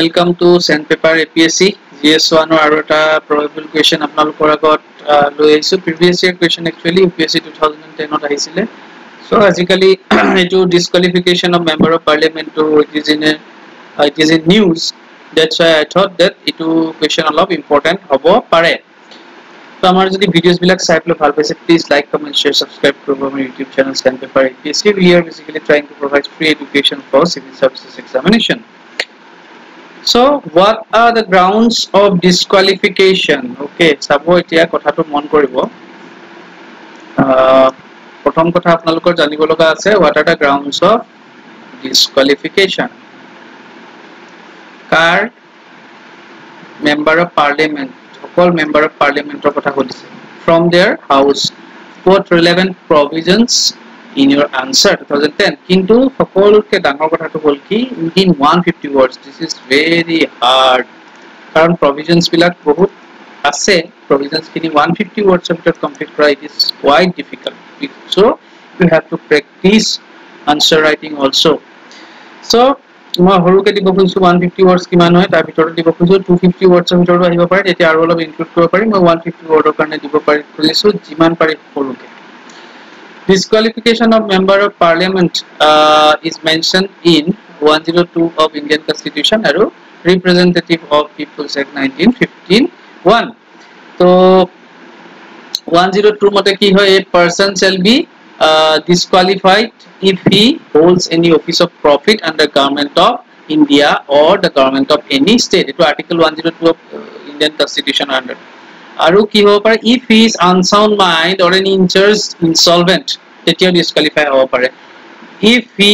Welcome to sent paper A P S C G S ওৱানৰ question আপোনালোকৰ আগত লৈ আহিছোঁ। Previous year question actually U P S C two thousand টেনত আহিছিলে। চ' আজিকালি এইটো disqualification of member of পাৰ্লিয়ামেণ্টটো news why I thought that এইটো কুৱেশ্যন অলপ ইম্পৰ্টেণ্ট হ'ব পাৰে। তো আমাৰ যদি ভিডিঅ'ছবিলাক চাই পেলাই ভাল পাইছে please like comment share subscribe কৰিব আমাৰ YouTube channel stand paper A P S C we are to provide free education for civil services examination So, what are the grounds of disqualification? Okay, চাব এতিয়া কথাটো মন কৰিব প্ৰথম কথা আপোনালোকৰ জানিব লগা আছে what are the grounds of disqualification? Car member of parliament সকল member of parliament from their house what relevant provisions in your answer 2010 কিন্তু সকলোতকে ডাঙৰ কথাটো হ'ল কি in 150 words this is very hard কাৰণ provisions বিলাক বহুত আছে provisions খিনি 150 words ৰ ভিতৰত complete কৰা it is quite difficult so you have to practice answer writing also so মই সৰুকে দিব খুজিছো 150 words কিমান হয় তাৰ ভিতৰত দিব খুজিছো 250 words ৰ ভিতৰত আহিব পাৰে তেতিয়া আৰু অলপ ইনক্লুড কৰিব পাৰিম মই 150 word ৰ কাৰণে দিব পাৰি খুজিছো যিমান পাৰি সৰুকে disqualification of member of parliament uh, is mentioned in 102 of indian constitution আৰু representative of people's act 1915 1 so 102 মতে কি হয় a person shall be uh, disqualified if he holds any office of profit under government of india or the government of any state etu article 102 of uh, indian constitution under আৰু কি হ'ব পাৰে? If is unsound mind or an in charge insolvent তেতিয়াও disqualify হ'ব পাৰে। If he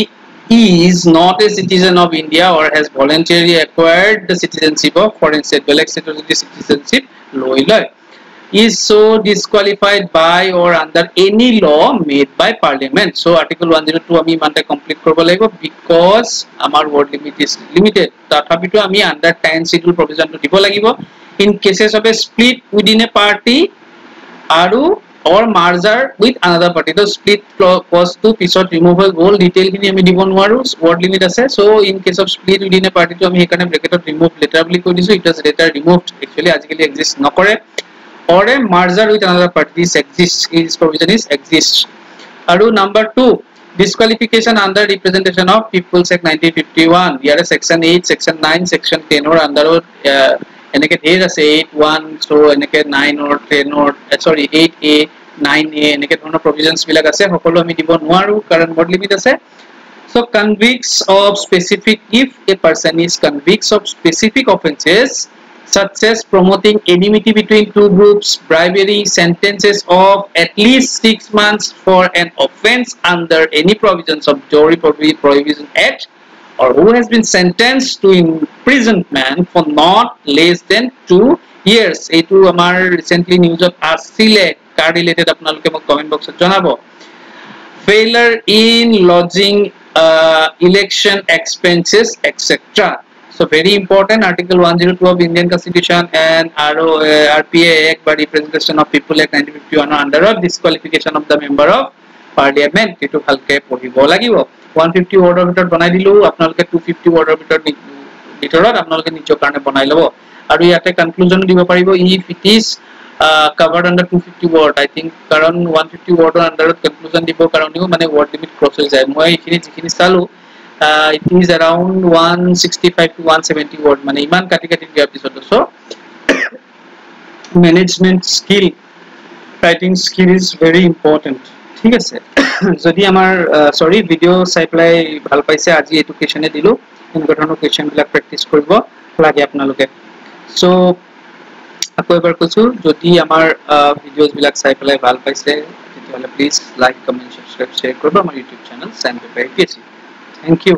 is not a citizen of India or has voluntarily acquired the citizenship of foreign state বেলেগ ষ্টেটৰ যদি চিটিজেনশ্বিপ লৈ লয় is so' disqualified by or under any law made by parliament so' article one zero' two আমি ইমানতে complete কৰিব লাগিব because আমাৰ ৱৰ্ড লিমিট ইজ লিমিটেড তথাপিতো আমি আণ্ডাৰ টেন চিডিউল প্ৰভিজনটো দিব লাগিব। In cases of a split within a party আৰু or merger with another party the split clause to পিছত remove হৈ গ'ল detail খিনি আমি দিব নোৱাৰো word limit আছে so in case of split within a party টো আমি সেইকাৰণে bracket remove later বুলি কৈ দিছো it was later removed actually আজিকালি exist নকৰে or a merger with another party this exists this provision is exists আৰু number 2 disqualification under representation of people's act 1951 ইয়াৰে section 8 section 9 section 10 ৰ আন্ডাৰত এনেকে ধেৰ আছে 8 1 so এনেকে 9 or 10 or sorry 8 a 9 a এনেকে ধৰণৰ provisions বিলাক আছে সকলো আমি দিব নোৱাৰো কাৰণ word limit আছে so convicts of specific if a person is convicts of specific offenses such as promoting enmity between two groups, bribery, sentences of at least six months for an offense under any provisions of Jury Prohibition Act, or who has been sentenced to imprisonment for not less than two years. এইটো আমাৰ recently newsত আছিলে কাৰ related আপোনালোকে মোক comment boxত জনাব failure in lodging uh, election expenses etc so very important article 102 of indian constitution and RO, uh, rpa act by representation of people act 1951 under of disqualification of the member of parliament ভালকে পঢ়িব লাগিব 150 ওয়াৰ্ডৰ ভিতৰত বনাই দিলো আপোনালোকে 250 ওয়াৰ্ডৰ ভিতৰত ভিতৰত আপোনালোকে নিজৰ কাৰণে বনাই ল'ব। আৰু ইয়াতে কনক্লুজন দিব পাৰিব if it is uh, covered under 250 word i think কাৰণ 150 wordৰ আন্ডাৰত কনক্লুজন দিব কাৰণেও মানে word limit ক্ৰছ হৈ যায়। মই এইখিনি যিখিনি চালো uh, it is around 165 to 170 word মানে ইমান কাটি কাটি দিয়াৰ পিছত। So management skill writing skill is very important ঠিক আছে। যদি আমাৰ সৰি ভিডিঅ' চাই পেলাই ভাল পাইছে আজি এইটো কুৱেশ্যনে দিলোঁ। ধৰণৰ কুৱেশ্যনবিলাক প্ৰেক্টিচ কৰিব লাগে আপোনালোকে। চ' আকৌ এবাৰ কৈছোঁ যদি আমাৰ ভিডিঅ'ছবিলাক চাই পেলাই ভাল পাইছে তেতিয়াহ'লে please like comment subscribe share কৰিব আমাৰ YouTube channel send paper P thank you